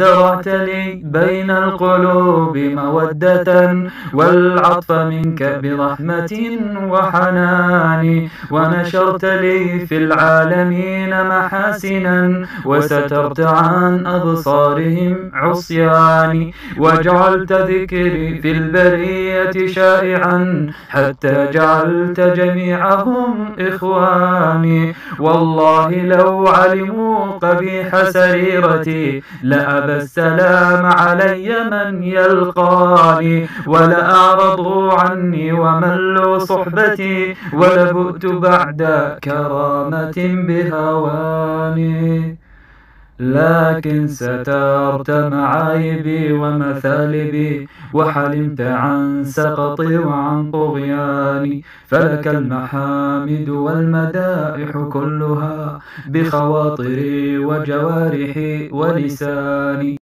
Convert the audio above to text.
زرعت لي بين القلوب مودة والعطف منك برحمة وحنان. ونشرت لي في العالمين محاسنا وسترت عن أبصارهم عصياني وجعلت ذكري في البرية شائعا حتى جعلت جميعهم إخواني. والله لو علموا قبيح سريرتي لأبى السلام علي من يلقاني ولأعرضوا عني وملوا صحبتي ولبؤت بعد كرامة بهواني. لكن سترت معايبي ومثالبي وحلمت عن سقطي وعن طغياني. فلك المحامد والمدائح كلها بخواطري وجوارحي ولساني.